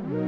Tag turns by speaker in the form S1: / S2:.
S1: you